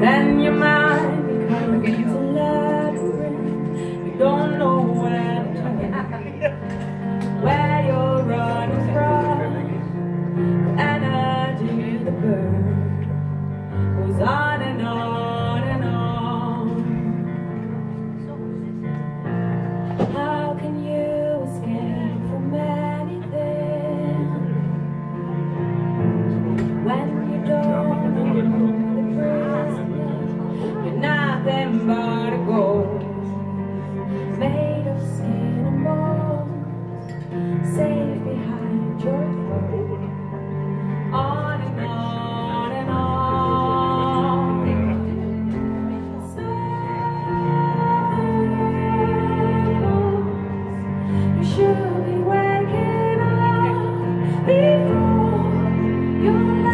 Then your mind becomes a labyrinth. You don't know. You